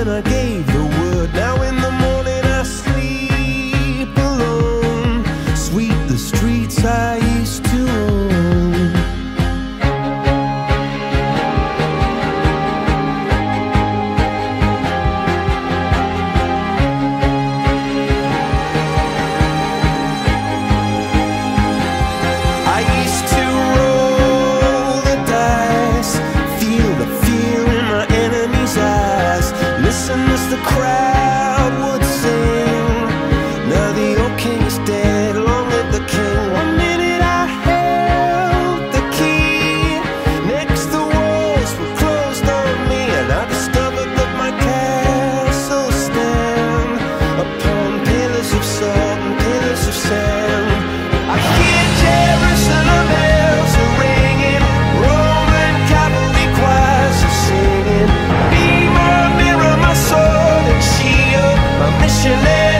when I gave let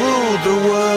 ruled the world.